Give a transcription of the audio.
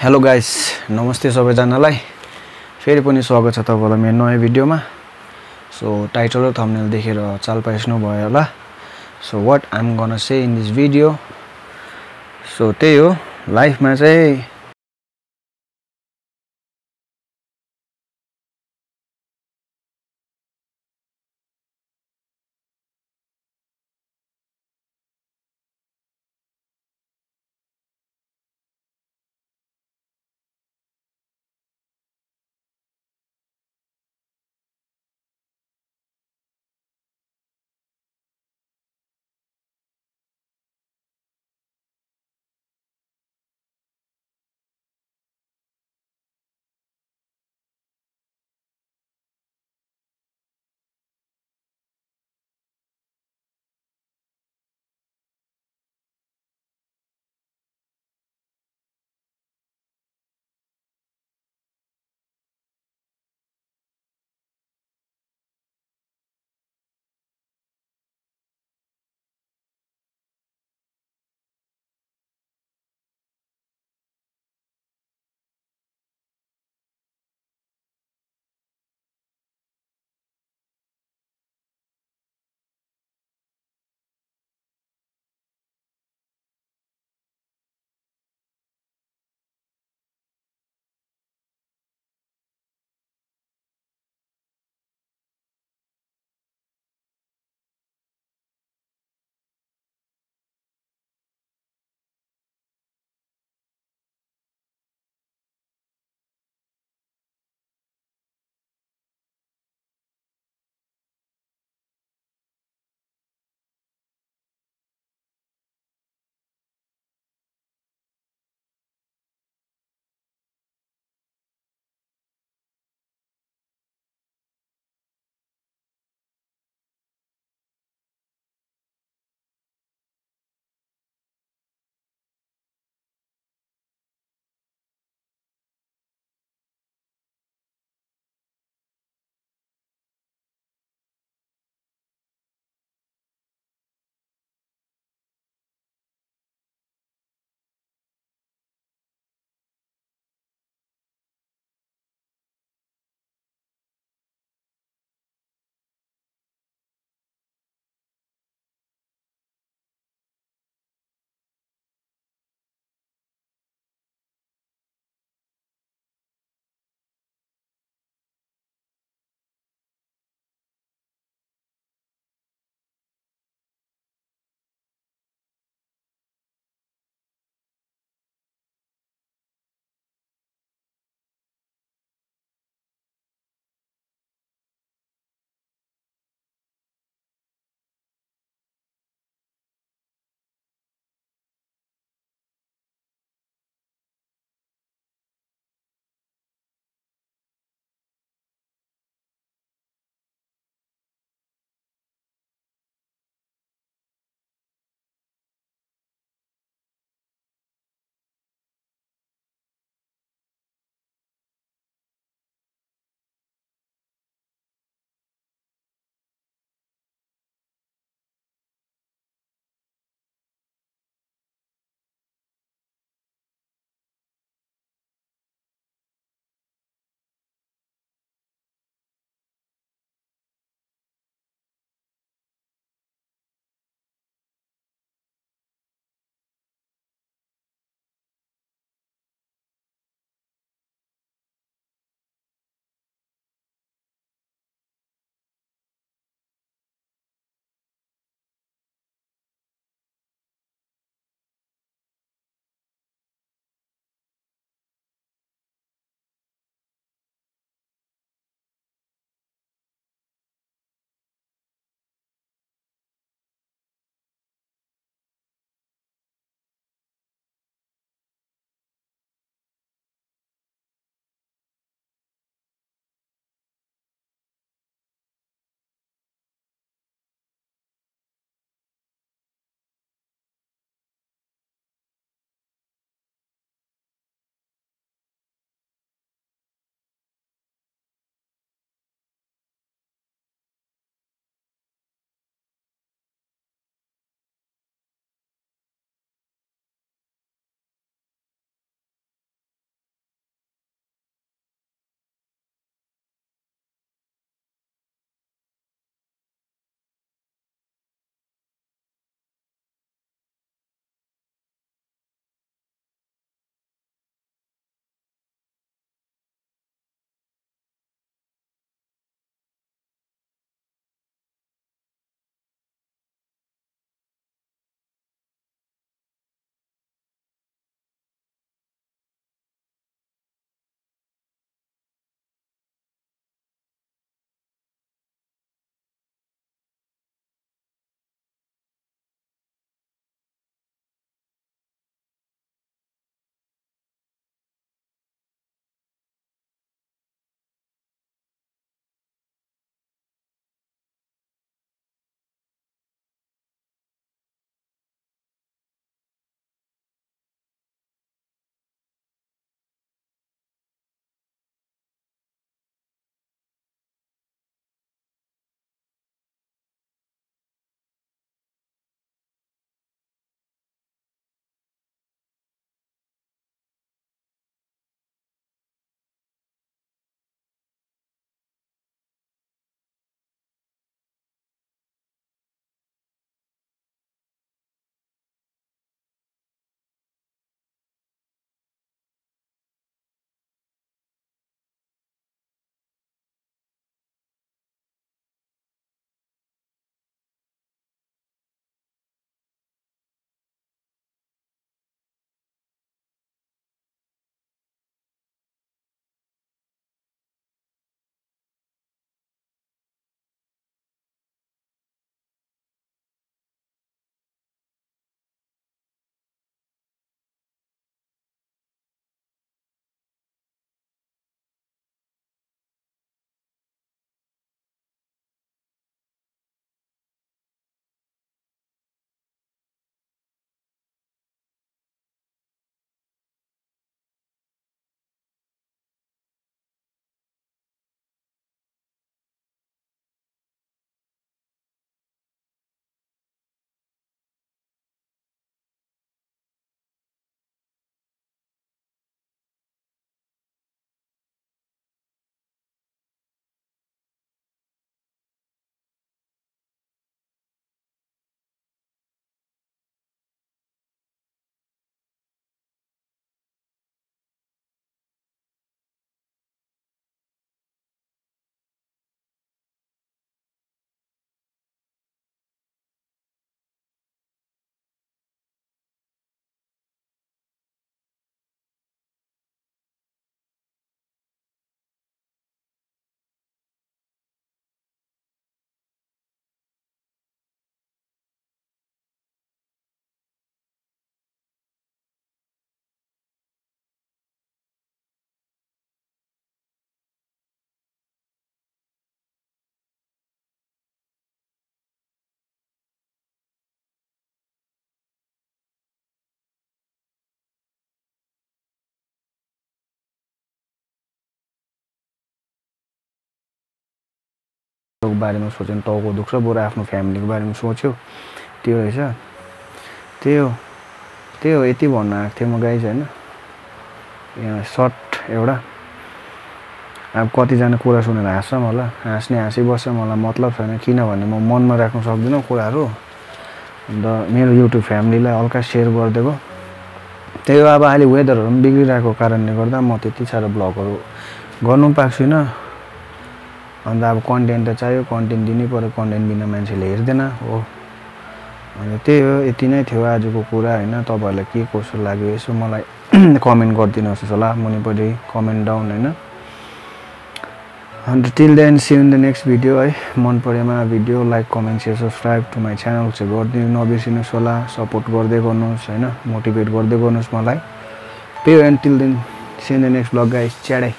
Hello guys नमस्ते सबैजनालाई। फेरि पनि स्वागत छ तपाईँलाई मेरो नयाँ भिडियोमा। सो टाइटल र थम्नेल देखेर चाल पाइसक्नु भयो होला। So what I'm gonna say in this video so त्यही हो। लाइफमा चाहिँ बारेमा सोच्यो भने टाउको दुख्छ बरु आफ्नो फ्यामिलीको बारेमा सोच्यो त्यो रहेछ त्यही हो त्यही हो यति भन्न आएको थिएँ म गाइज होइन यहाँ सर्ट एउटा अब कतिजना कुरा सुनेर हाँस्छ मलाई हाँस्ने हाँसिबस्छ मलाई मतलब छैन किनभने म मनमा राख्नु सक्दिनँ कुराहरू अन्त मेरो युट्युब फ्यामिलीलाई हल्का सेयर गरिदिएको त्यही हो अब अहिले वेदरहरू पनि बिग्रिरहेको कारणले गर्दा म त्यति साह्रो ब्लगहरू गर्नु पाएको छुइनँ अन्त अब कन्टेन्ट त चाहियो कन्टेन्ट दिनै पऱ्यो कन्टेन्ट बिना मान्छेले हेर्दैन। हो। अन्त त्यही हो यति नै थियो आजको कुरा होइन? तपाईँहरूलाई के कसो लाग्यो यसो मलाई कमेन्ट गरिदिनुहोस् होला मुनिपट्टि कमेन्ट डाउन होइन? अन्त till then see in the next video है। मन परेमा video like comment share subscribe to my channel चाहिँ गरिदिनु नबिर्सिनुहोस् होला। सपोर्ट गर्दै गर्नुहोस् होइन? मोटिभेट गर्दै गर्नुहोस् मलाई। त्यही हो and till then see in the next blog guys च्याडै